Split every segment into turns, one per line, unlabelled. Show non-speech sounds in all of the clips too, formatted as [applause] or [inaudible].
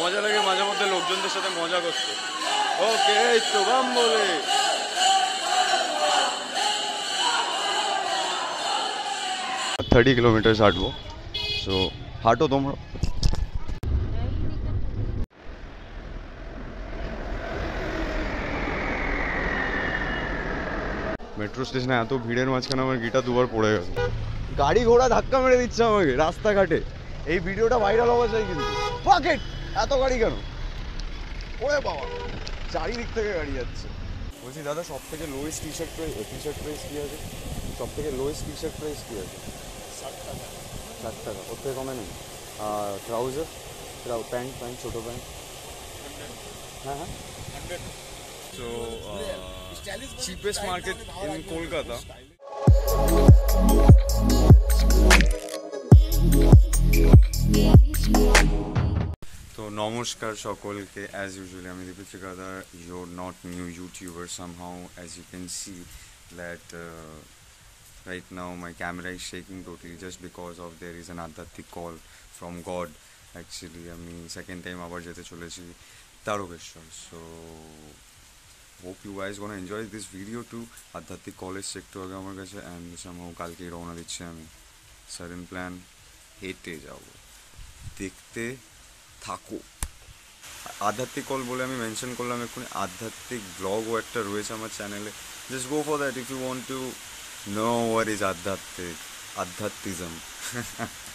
মজা লাগে মাঝে মধ্যে লোকজনদের সাথে মজা করছে ওকে শুভম বলে থার্টি কিলোমিটার হাঁটবো সো হাঁটো তোমরা মেট্রো স্টেশনে এত ভিড়ের মাঝখানে আমার গিটার দুবার পড়ে গেছে গাড়ি ঘোড়া ধাক্কা মেরে দিচ্ছে আমাকে রাস্তাঘাটে এই ভিডিওটা ভাইরাল হওয়া চাই কিন্তু পকেট এত গাড়ি কেন ওরে বাবা চারিদিক থেকে গাড়ি যাচ্ছে বলছি দাদা সব থেকে lowest T shirt price T shirt price কী আছে সব থেকে লোয়েস্ট টি শার্ট প্রাইস কী আছে ষাট টাকা ষাট টাকা ওর থেকে কমে নেই আর ট্রাউজার ট্রাউ প্যান্ট প্যান্ট ছোটো প্যান্ট হ্যাঁ হ্যাঁ uh, তো চিপেস্ট মার্কেট ইন কলকাতা নমস্কার সকলকে অ্যাজ ইউজুয়ালি আমি দীপিত্রী গাদার you are not new YouTuber somehow as you can see that right now my camera is shaking totally just because of there is an আধ্যাত্মিক call from God actually আমি second time আবার যেতে চলেছি Tarakeswar so hope you guys gonna enjoy this video two আধ্যাত্মিক college একটু আগে আমার কাছে অ্যান্ড সাম সামহাউ কালকেই রওনা দিচ্ছি আমি সাডেন প্ল্যান হেঁটে যাবো দেখতে থাকুক আধ্যাত্মিক কল বলে আমি মেনশন করলাম এক্ষুনি আধ্যাত্মিক ব্লগও একটা রয়েছে আমার চ্যানেলে just go for that if you want to know what is আধ্যাত্মিক আধ্যাত্মিজম [laughs]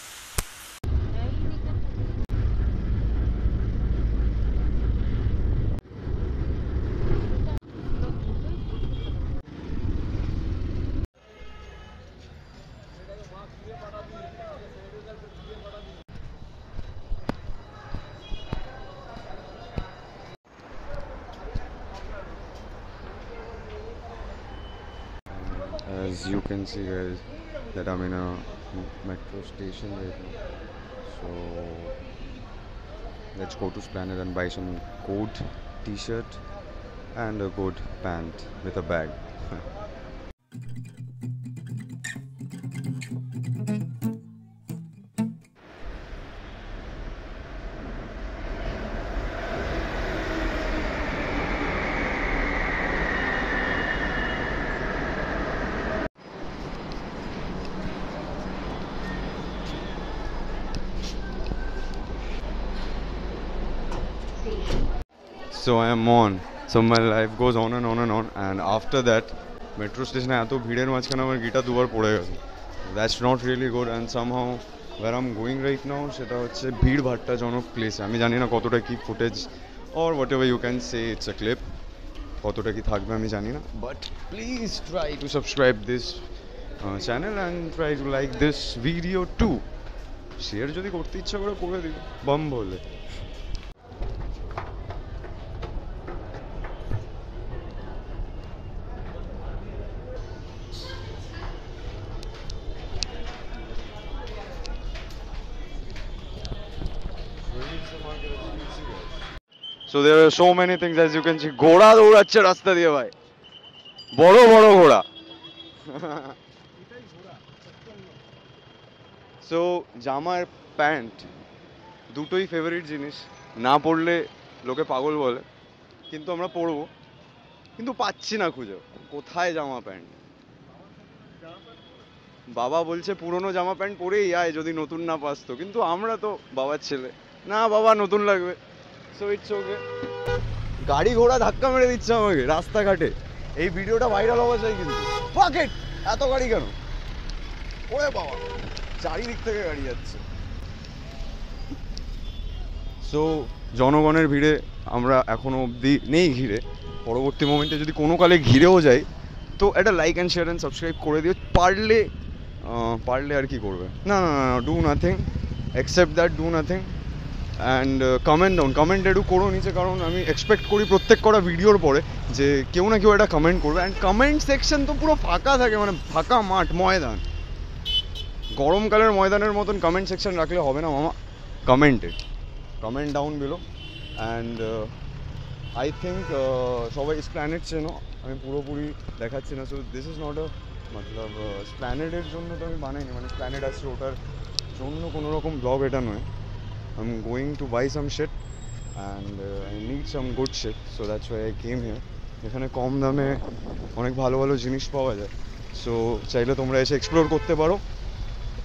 as you can see guys that I'm in a metro station right now so let's go to Splanet and buy some coat t-shirt and a good pant with a bag [laughs] so I am on so my life goes on and on and on and after that metro station आया तो भीड़ मचखाना मैं গিটা দুবার পড়ে গেছে that's not really good and somehow war um going right now সেটা হচ্ছে ভিড়ভাট্টাজনক প্লেস আমি জানি না কতটা কী footage or whatever you can say it's a clip কতটা কি থাকবে আমি জানি না but please try to subscribe this channel and try to like this video to share যদি করতে ইচ্ছা করে করে দিও বম বলে so there are so many things as you can see ঘোড়া দৌড়াচ্ছে রাস্তা দিয়ে ভাই বড় বড় ঘোড়া সো জামার প্যান্ট দুটোই ফেভারিট জিনিস না পড়লে লোকে পাগল বলে কিন্তু আমরা পরবো কিন্তু পাচ্ছি না খুঁজে কোথায় জামা প্যান্ট বাবা বলছে পুরনো জামা প্যান্ট পরেই আয় যদি নতুন না পাস তো কিন্তু আমরা তো বাবার ছেলে না বাবা নতুন লাগবে সো ওকে গাড়ি ঘোড়া ধাক্কা মেরে দিচ্ছে আমাকে রাস্তাঘাটে এই ভিডিওটা ভাইরাল হওয়া চাই কিন্তু পকেট এত গাড়ি কেন ওরে বাবা চারিদিক থেকে গাড়ি যাচ্ছে সো জনগণের ভিড়ে আমরা এখনও অবধি নেই ঘিরে পরবর্তী মোমেন্টে যদি কোনো কালে ঘিরেও যাই তো এটা like and share and subscribe করে দিও পারলে পারলে আর কি করবে না না না do nothing accept that do nothing and comment down comment একটু করো নিচে কারণ আমি এক্সপেক্ট করি প্রত্যেক করা ভিডিওর পরে যে কেউ না কেউ একটা কমেন্ট করবে অ্যান্ড কমেন্ট সেকশন তো পুরো ফাঁকা থাকে মানে ফাঁকা মাঠ ময়দান গরমকালের ময়দানের মতন কমেন্ট সেকশন রাখলে হবে না মামা commented comment down below and I think সবাই স্প্ল্যানেট চেনো আমি পুরোপুরি দেখাচ্ছি না so this is not a মতলব স্প্ল্যানেডের জন্য তো আমি বানাইনি মানে স্প্ল্যানেড আছে ওটার জন্য কোনো রকম ব্লগ এটা নয় I'm going to buy some shit and uh, I need some good shit so that's why I came here এখানে কম দামে অনেক ভালো ভালো জিনিস পাওয়া যায় সো চাইলে তোমরা এসে এক্সপ্লোর করতে পারো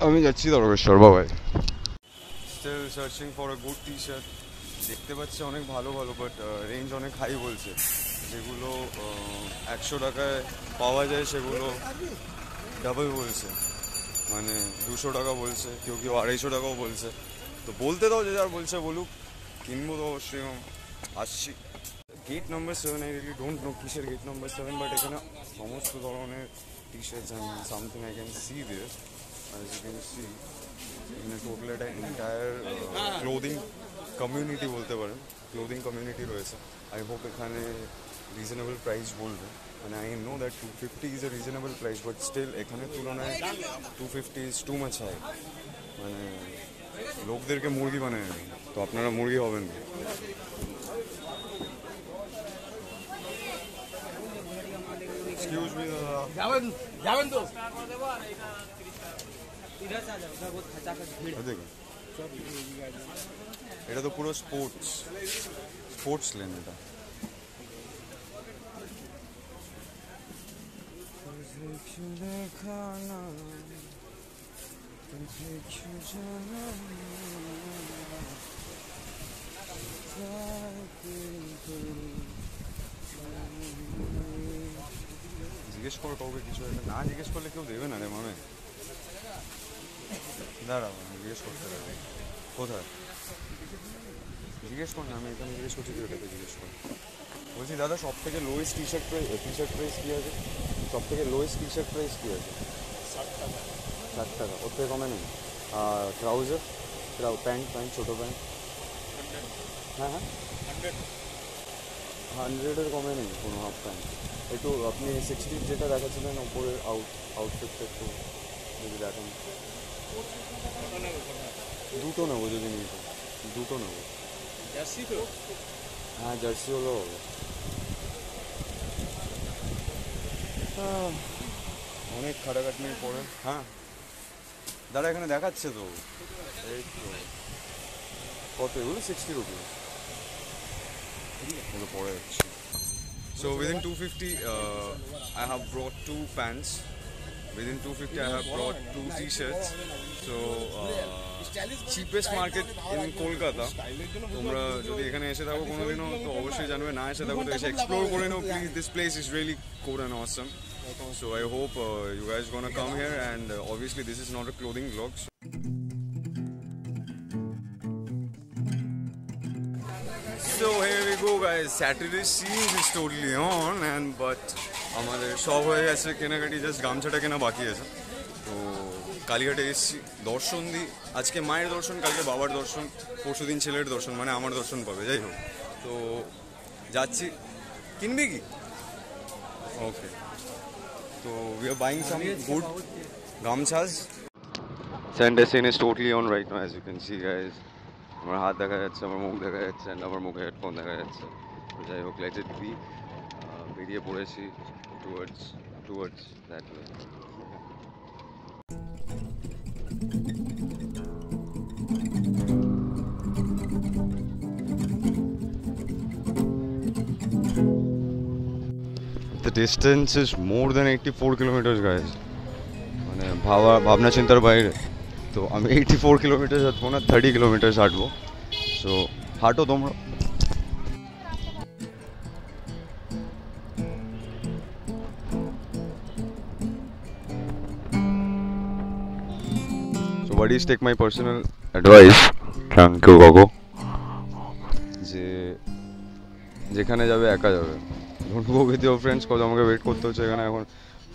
আমি যাচ্ছি দরবেশ্বর বাবাই still searching for a good T shirt দেখতে পাচ্ছি অনেক ভালো ভালো বাট রেঞ্জ uh, অনেক হাই বলছে যেগুলো uh, একশো টাকায় পাওয়া যায় সেগুলো ডাবল বলছে মানে দুশো টাকা বলছে কেউ কেউ আড়াইশো টাকাও বলছে তো বলতে দাও যে যার বলছে বলুক কিনবো তো অবশ্যই আসছি gate number seven I really don't know কিসের গেট নম্বর সেভেন বাট এখানে সমস্ত ধরনের T shirts and something I can see this are you can see এখানে টোটাল একটা এন্টায়ার ক্লোদিং কমিউনিটি বলতে পারেন ক্লোদিং কমিউনিটি রয়েছে আই হোপ এখানে রিজনেবল প্রাইস বলবে মানে I know that two fifty is a reasonable price but still এখানে তুলনায় two fifty is too much high মানে লোকদেরকে মুরগি বানায় তো আপনারা মুরগি হবেন তো আচ্ছা, এটা তো পুরো স্পোর্টস স্পোর্টস লেন এটা
খানা জিজ্ঞেস কর
কাউকে কিছু একটা না জিজ্ঞেস করলে কেউ দেবে না রে মামে দাঁড়াও আমি জিজ্ঞেস করতে পারবে কোথায় জিজ্ঞেস কর না আমি এখানে জিজ্ঞেস করছি তুই জিজ্ঞেস কর বলছি দাদা সব থেকে lowest T shirt price T shirt price কী আছে সব থেকে লোয়েস্ট টি শার্ট প্রাইস কী আছে ষাট টাকা ওর থেকে কমে নেই আর ট্রাউজার ট্রাউ প্যান্ট প্যান্ট ছোটো প্যান্ট হ্যাঁ হ্যাঁ হান্ড্রেডের কমে নেই কোনো হাফ প্যান্ট একটু আপনি সিক্সটির যেটা দেখাচ্ছিলেন ওপরে আউট আউটফিটটা একটু যদি দেখেন দুটো নেবো যদি নিতে দুটো নেবো জার্সি তো হ্যাঁ জার্সি হলেও হবে অনেক খাটাখাটনির পরে হ্যাঁ দাদা এখানে দেখাচ্ছে তো এই তো কত এগুলো সিক্সটি রুপিস এগুলো পরে যাচ্ছে so within two fifty I have brought two pants within two fifty uh, have brought two t-shirts so uh, cheapest market in Kolkata তোমরা যদি এখানে এসে থাকো কোনোদিনও তো অবশ্যই জানবে না এসে থাকো তো এসে এক্সপ্লোর করে নাও please this place is really cool and awesome So I hope uh, you guys gonna come here and uh, obviously this is not a clothing vlog. So So here we go guys, Saturday scenes is totally on and but हमारे शौक हो गया ऐसे কেনা কাটি just গামছাটা কেনা বাকি আছে তো কালীঘাটে এসেছি দর্শন দিই আজকে মায়ের দর্শন কালকে বাবার দর্শন পরশু দিন ছেলের দর্শন মানে আমার দর্শন পাবে যাই হোক তো যাচ্ছি কিনবি কি ওকে So we are buying some good gamsas. Sandestin is totally on right now as you can see guys. আমার হাত দেখা যাচ্ছে আমার মুখ দেখা যাচ্ছে অ্যান্ড আমার মুখে হেডফোন দেখা যাচ্ছে যাই হোক লেট ইট বি বেরিয়ে পড়েছি towards towards that way distance is more than 84 kilometers, guys. मैंने भावा भावना चिंतर बाहर तो हमें 84 किलोमीटर्स हटवो ना 30 किलोमीटर्स हटवो सो हाटो तुम So what is take my personal advice? Thank you, Gogo. যে যেখানে যাবে একা যাবে good go with your friends cause আমাকে ওয়েট করতে হচ্ছে এখানে এখন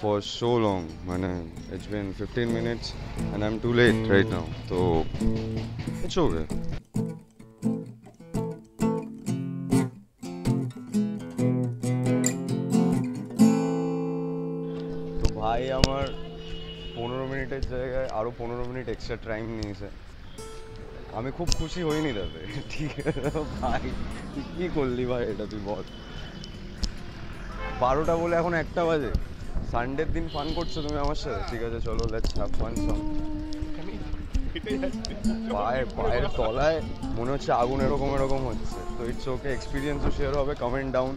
ফর সো লং মানে it's been fifteen minutes and I am too late right now তো ইটস ওকে ভাই আমার পনেরো মিনিটের জায়গায় আরও পনেরো মিনিট এক্সট্রা টাইম নিয়েছে আমি খুব খুশি হইনি তাতে [laughs] ঠিক আছে ভাই কি করলি ভাই এটা তুই বল বারোটা বলে এখন একটা বাজে সানডের দিন ফান করছো তুমি আমার সাথে ঠিক আছে চলো লেটস হ্যাভ ফান সং পায়ে পায়ের তলায় মনে হচ্ছে আগুন এরকম এরকম হচ্ছে তো ইটস ওকে এক্সপিরিয়েন্সও শেয়ার হবে comment down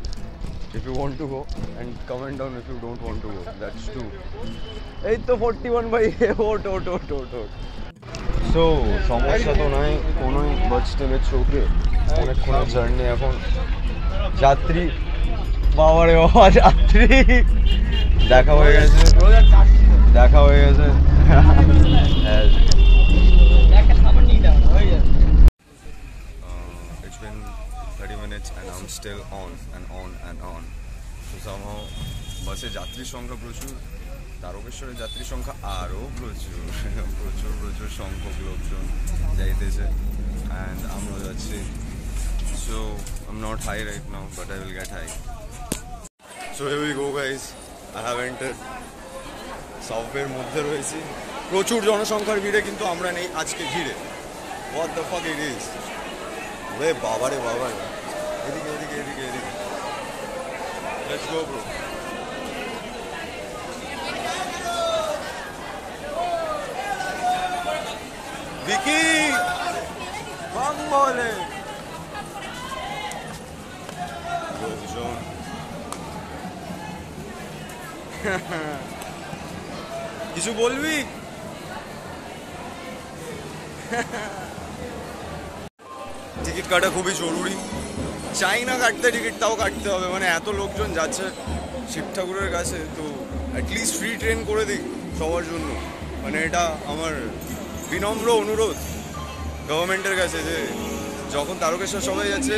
if you want to go and comment down if you don't want to go that's two এই তো ফোর্টি ওয়ান বাই ওট ওট ওট ওট ওট সো সমস্যা তো নাই কোনোই বাস স্টিল ইটস অনেকক্ষণ জার্নি এখন যাত্রী বাবারে বাবা যাত্রী দেখা হয়ে গেছে দেখা হয়ে গেছে হ্যাঁ।
uh, It's been
30 minutes and I'm still on and on and on. So somehow বাসে যাত্রীর সংখ্যা প্রচুর তারকেশ্বরে যাত্রী সংখ্যা আরও প্রচুর প্রচুর প্রচুর সংখ্যক লোকজন যাইতেছে অ্যান্ড আমরা যাচ্ছি so um not high right now but I will get high so hey go guys I have enter সাবওয়ের মধ্যে রয়েছি প্রচুর জনসংখ্যার ভিড়ে কিন্তু আমরা নেই আজকে ভিড়ে what the fuck it is ওরে বাবা রে বাবা এদিকে এদিকে এদিকে এদিকে let's go bro Vicky! Vamos, moleque! [laughs] কিছু বলবি
[laughs]
টিকিট কাটা খুবই জরুরি চাই না কাটতে টিকিট তাও কাটতে হবে মানে এত লোকজন যাচ্ছে শিব ঠাকুরের কাছে তো অ্যাটলিস্ট ফ্রি ট্রেন করে দিক সবার জন্য মানে এটা আমার বিনম্র অনুরোধ গভর্নমেন্টের কাছে যে যখন তারকেশ্বর সবাই যাচ্ছে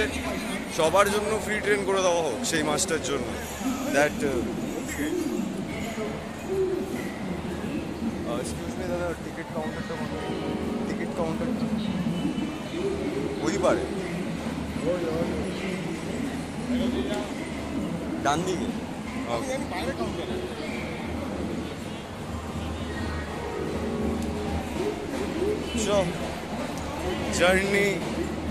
সবার জন্য ফ্রি ট্রেন করে দেওয়া হোক সেই মাসটার জন্য that counter ticket journey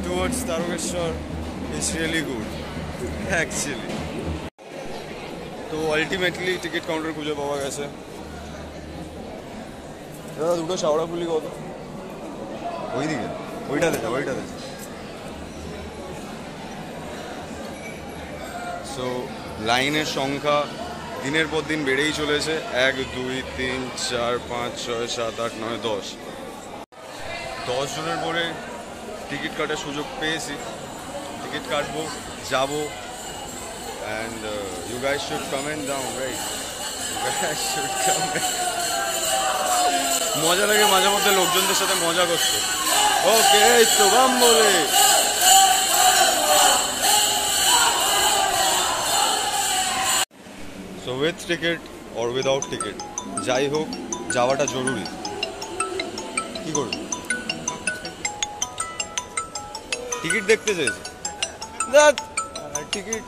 towards Tarakeswar is really good actually तो अल्टीमेटली टिकट काउंटर खुजे पावा गया দাদা দুটো শাওড়া পুলি কত ওইদিকে ওইটাতে সো লাইনের সংখ্যা দিনের পর দিন বেড়েই চলেছে এক দুই তিন চার পাঁচ ছয় সাত আট নয় দশ দশ জনের পরে টিকিট কাটার সুযোগ পেয়েছি টিকিট কাটবো যাবো and you guys should comment দাও রাইট You guys should মজা লাগে মাঝে মধ্যে লোকজনদের সাথে মজা করছে ওকে শুভম বলে so with ticket or without ticket যাই হোক যাওয়াটা জরুরি কি করবি টিকিট দেখতে চাইছি টিকিট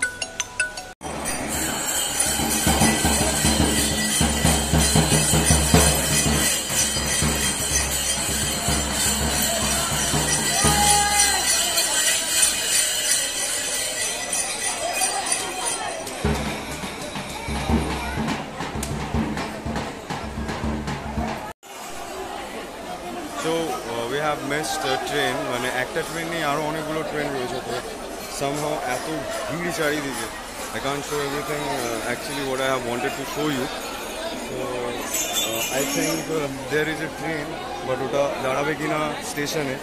ट्रेन मैं एक ट्रेन नहीं आो अनेकगुलो ट्रेन रही है तो सामहा एत भीड़ चारिदी एकांस everything actually what I have wanted to show you so I think there is a train but vote दाड़े कि ना स्टेशन है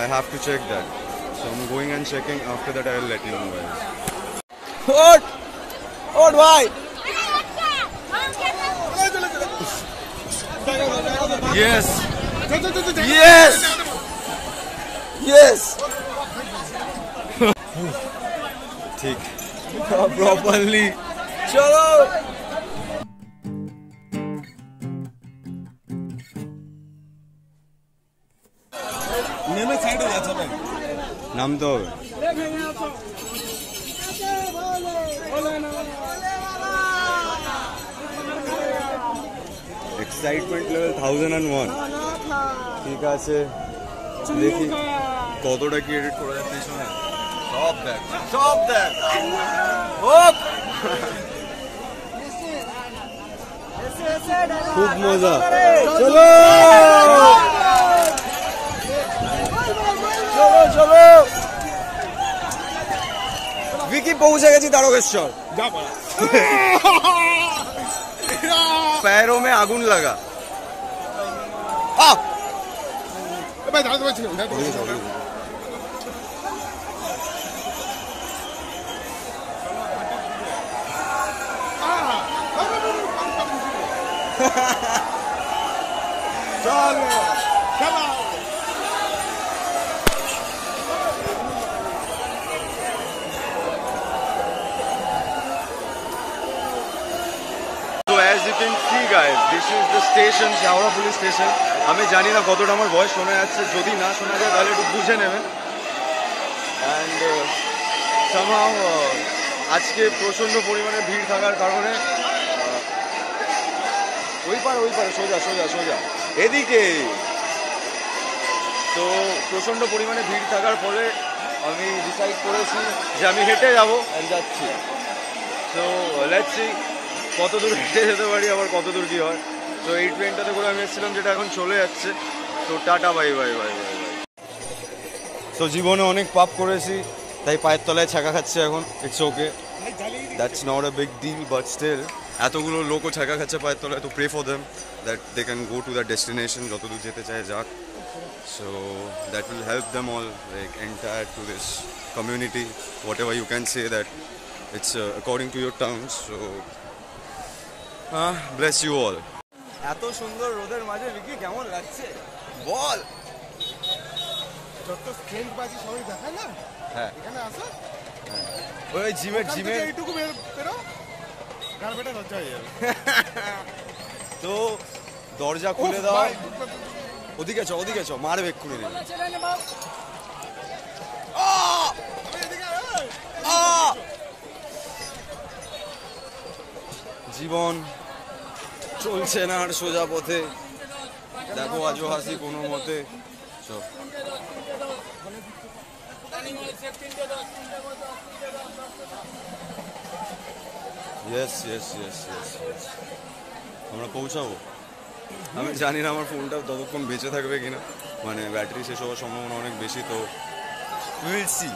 I have to check that so am going and checking after that I let you know
Yes. yes. ঠিক properly চলো নেমে side হয়ে যাচ্ছে
নামতে হবে excitement level thousand and one ঠিক আছে
দেখি কতটা কি এডিট করা
যাচ্ছে শোনা সব
দেখ সব দেখ খুব মজা চলো চলো চলো
ভিকি পৌঁছে গেছি তারকেশ্বর প্যারো মে আগুন লাগা আহ ভাই দাঁড়াতে পারছি না
Charlie, come on.
As you can see guys this is the station Howrah police station আমি জানি না কতটা আমার বয়স শোনা যাচ্ছে যদি না শোনা যায় তাহলে একটু বুঝে নেবেন
অ্যান্ড
সামহাও uh, uh, আজকে প্রচণ্ড পরিমাণে ভিড় থাকার কারণে ওই পারে ওই পারে সোজা সোজা সোজা এদিকে তো প্রচণ্ড পরিমাণে ভিড় থাকার ফলে আমি ডিসাইড করেছি যে আমি হেঁটে যাব যাচ্ছি তো লেটসি কত দূর হেঁটে যেতে পারি আবার কত দূর কী হয় তো এই ট্রেনটাতে করে আমি এসেছিলাম যেটা এখন চলে যাচ্ছে তো tata bye bye bye bye bye তো জীবনে অনেক পাপ করেছি তাই পায়ের তলায় ছাঁকা খাচ্ছে এখন it's okay that's not a big deal but still এতগুলো লোকও ছাগা খাচ্ছে পায়ের তলায় তো pray for them that they can go to that destination যত দূর যেতে চায় যাক so that will help them all like entire to this community whatever you can say that it's according to your town so হ্যাঁ bless you all এত সুন্দর রোদের মাঝে বিকি কেমন লাগছে বল যত স্ট্রেংথ বাজি সবাই দেখায় না হ্যাঁ এখানে আসো ওই জিমের জিমের এইটুকু বের বেরো তো দরজা খুলে দাও ওদিকে চ ওদিকে চ মারবে করে নেবে জীবন চলছে না আর সোজা পথে
দেখো আজো হাসি
কোনো মতে চল
ইয়েস ইয়েস ইয়েস ইয়েস
আমরা পৌঁছাবো আমি জানি না আমার ফোনটা ততক্ষণ বেঁচে থাকবে কিনা মানে ব্যাটারি শেষ হওয়ার সম্ভাবনা অনেক বেশি তো উইল সি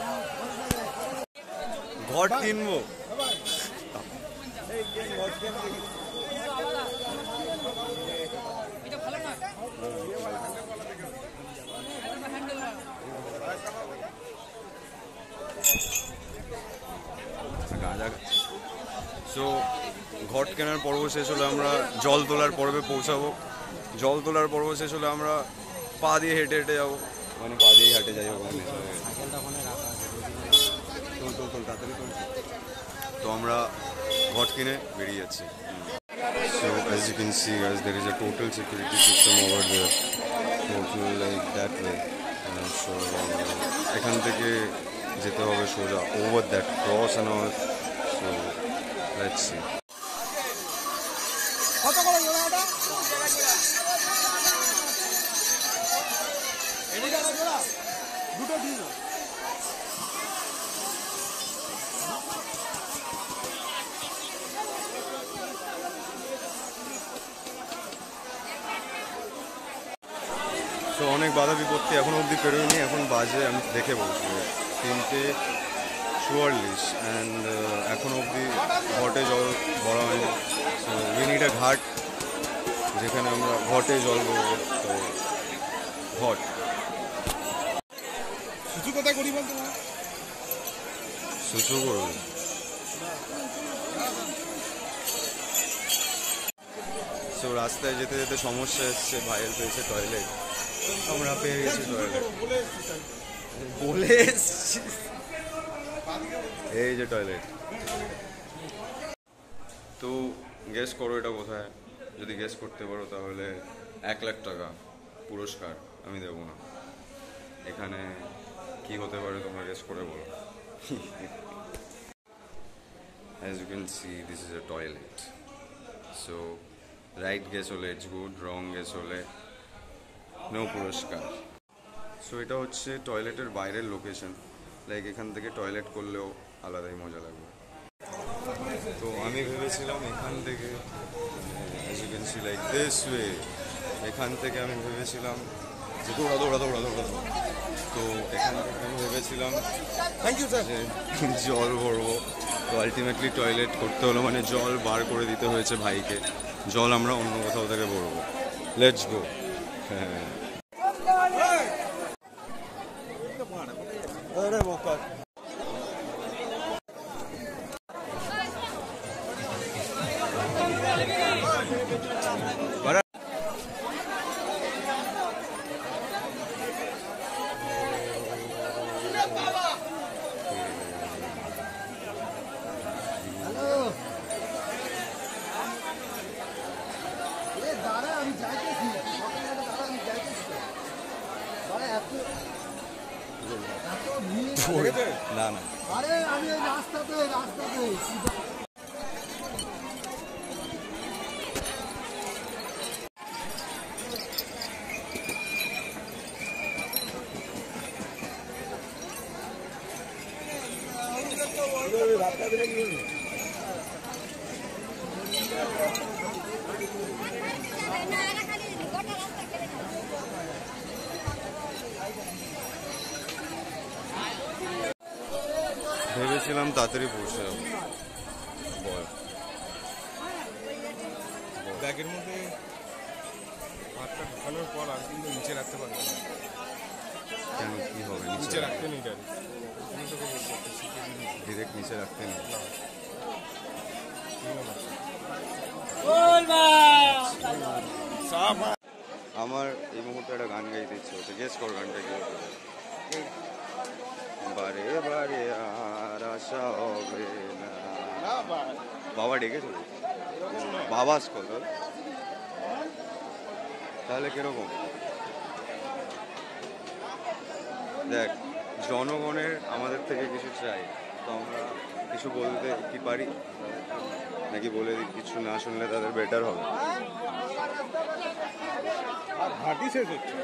ঘর কিনবো আচ্ছা, গাঁজা সো ঘট কেনার পর্ব শেষ হলে আমরা জল তোলার পর্বে পৌঁছাবো জল তোলার পর্ব শেষ হলে আমরা পা দিয়ে হেঁটে হেঁটে যাবো মানে পা দিয়ে হেঁটে যাই ওখানে তো আমরা ঘট কিনে বেরিয়ে যাচ্ছি So as you can see guys there is a total security system over there. Total like that way. Uh, so এখান থেকে যেতে হবে সোজা over that cross and all so Let's see. তো অনেক বাধা বিপত্তি এখন অব্দি পেরোয়নি এখন বাজে আমি দেখে বলছি তিনটে surely uh, অ্যান্ড এখন অবধি ঘটে জল ভরা হয়নি সো উই ঘাট যেখানে আমরা ঘটে জল ভরবো তো ঘট সুচু কথা করি বলতো সুচু করবো সো রাস্তায় যেতে যেতে সমস্যা এসছে ভাইয়ের পেয়েছে টয়লেট
আমরা পেয়ে গেছি টয়লেট বলে এসছি
এই যে টয়লেট তো গেস করো এটা কোথায় যদি গেস করতে পারো তাহলে এক লাখ টাকা পুরস্কার আমি দেব না এখানে কি হতে পারে তোমরা গেস করে বলো as you can see this is a toilet so right guess হলে ইটস গুড রং guess হলে নো পুরস্কার সো এটা হচ্ছে টয়লেটের বাইরের লোকেশন লাইক এখান থেকে টয়লেট করলেও আলাদাই মজা লাগবে
তো আমি ভেবেছিলাম এখান থেকে
লাইক ওয়ে এখান থেকে আমি ভেবেছিলাম যে দৌড়া দৌড়া দৌড়া দৌড়া তো এখান থেকে আমি ভেবেছিলাম থ্যাংক ইউ স্যার জল ভরবো তো আলটিমেটলি টয়লেট করতে হলো মানে জল বার করে দিতে হয়েছে ভাইকে জল আমরা অন্য কোথাও থেকে ভরবো লেটস গো হ্যাঁ 爸爸 बेहतरी पूछ रहे
हो
बॉय ব্যাগের মধ্যে হাতটা
ঢোকানোর পর আমি কিন্তু নিচে রাখতে পারবো না কেন কী হবে নিচে রাখতে নেই ডাইরেক্ট
ডিরেক্ট নিচে রাখতে নেই আমার এই মুহূর্তে একটা গান গাইতে ইচ্ছে হচ্ছে গেস কর গানটা কি বারে বারে আ আর আশা বাবা ডেকেছিল বাবাস কত তাহলে কিরকম দেখ জনগণের আমাদের থেকে কিছু চাই তো আমরা কিছু বলতে কি পারি নাকি বলে দিই কিছু না শুনলে তাদের বেটার হবে আর ঘাটি শেষ
হচ্ছে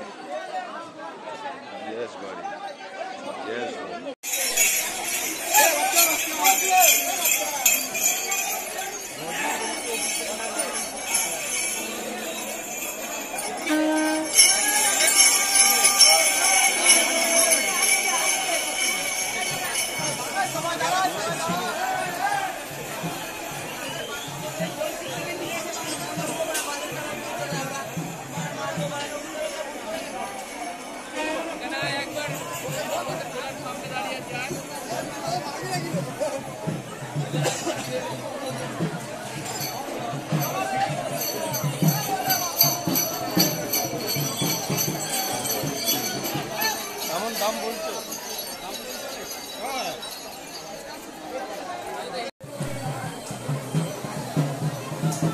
সুষামা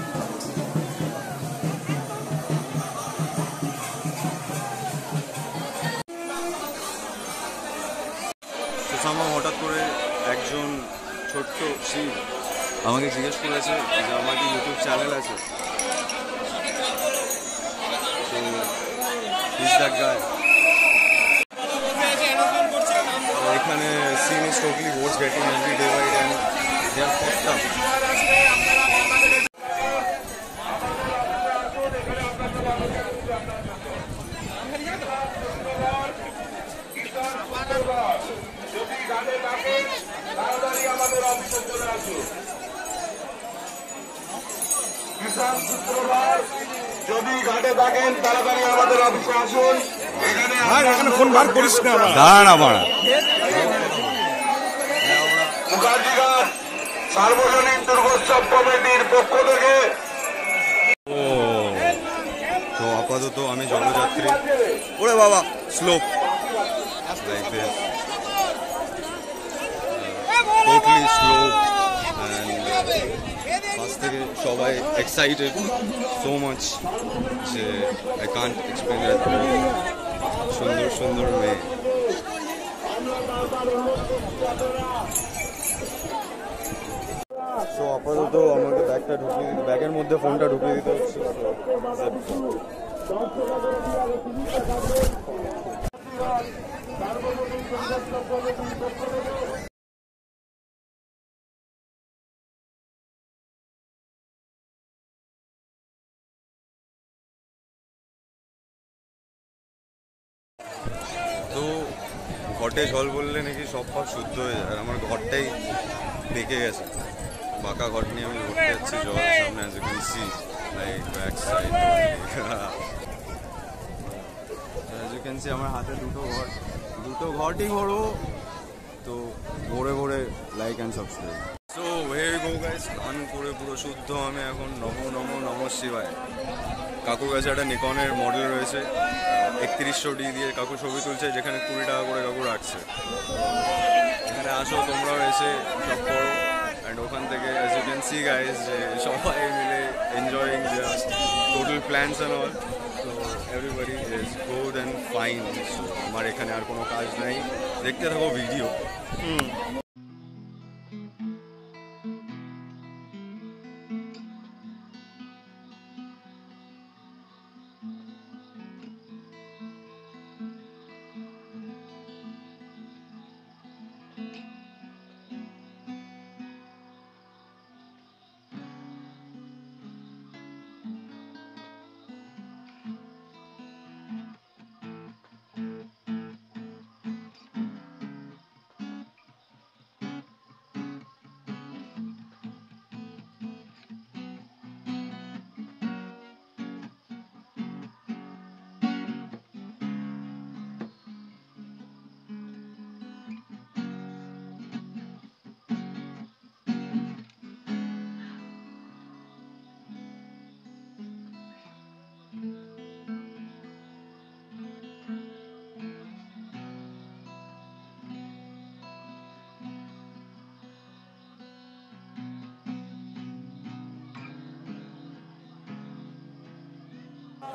হঠাৎ করে একজন ছোট্ট শিব আমাকে জিজ্ঞেস করেছে যে আমার কি ইউটিউব চ্যানেল আছে তো গায়
বার করিস না দাঁড়া বাড়া সার্বজনীন দুর্গোৎসব কমিটির পক্ষ থেকে তো আপাতত আমি জলযাত্রী ওরে বাবা স্লোপ
টোটালি স্লো থেকে সবাই এক্সাইটেড সো মাচ যে আই কান্ট এক্সপ্লেন সুন্দর সুন্দর মেয়ে সো আপাতত আমাকে ব্যাগটা ঢুকিয়ে দিতে ব্যাগের মধ্যে ফোনটা ঢুকিয়ে দিতে
হচ্ছে তো ঘটে জল বললে নাকি সব পাপ শুদ্ধ হয়ে যায় আর আমার
ঘরটাই দেখে গেছে বাঁকা ঘট নিয়ে আমি ঘুরতে যাচ্ছি জল সামনে অ্যাজ ব্যাক সাইড অ্যাজ আমার হাতে দুটো ঘর দুটো ঘরই বড় তো ঘরে ঘরে লাইক অ্যান্ড সাবস্ক্রাইব সো হয়ে গো গাইস স্নান করে পুরো শুদ্ধ আমি এখন নমো নমো নম শিবায় কাকুর কাছে একটা নিকনের মডেল রয়েছে একত্রিশশো ডি দিয়ে কাকু ছবি তুলছে যেখানে কুড়ি টাকা করে কাকু রাখছে এখানে আসো তোমরাও এসে সব করো অ্যান্ড ওখান থেকে as you can see guys যে সবাই মিলে enjoying total plans and all তো everybody is good and fine আমার এখানে আর কোনো কাজ নাই দেখতে থাকো video hmm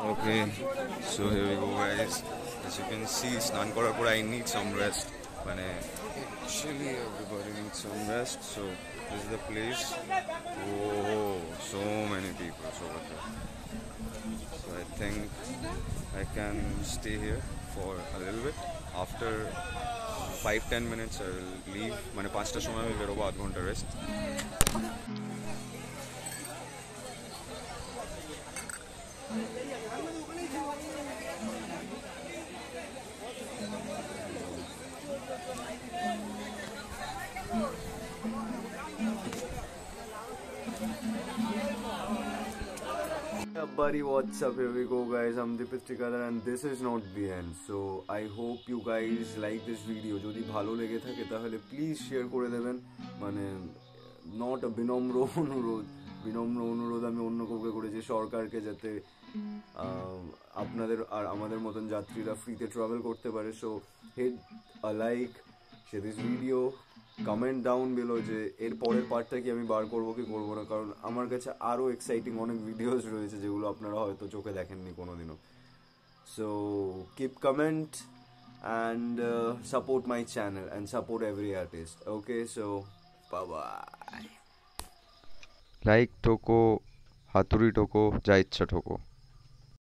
Okay, so here we go guys.
As you can see, স্নান করার পর I need some rest. মানে actually everybody needs some rest. So this is the place. Oh, so many people so So I think I can stay here for a little bit. After five ten minutes I will leave মানে পাঁচটার সময় আমি বেরোবো আধ ঘন্টা rest buddy what's up here we go guys i'm Deepak Tikadar and this is not the end so i hope you guys like this video যদি ভালো লেগে থাকে তাহলে প্লিজ শেয়ার করে দেবেন মানে নট আ বিনম্র অনুরোধ বিনম্র অনুরোধ আমি অন্য কাউকে করেছি সরকারকে যাতে আপনাদের আর আমাদের মতন যাত্রীরা ফ্রিতে ট্রাভেল করতে পারে so hit a like say this video comment down below যে এর পরের পার্টটা কি আমি বার করবো কি করবো না কারণ আমার কাছে আরও এক্সাইটিং অনেক ভিডিওস রয়েছে যেগুলো আপনারা হয়তো চোখে দেখেননি কোনো দিনও so keep comment and support my channel and support every artist okay so বাবা লাইক টোকো হাতুড়ি টোকো যা ইচ্ছা ঠোকো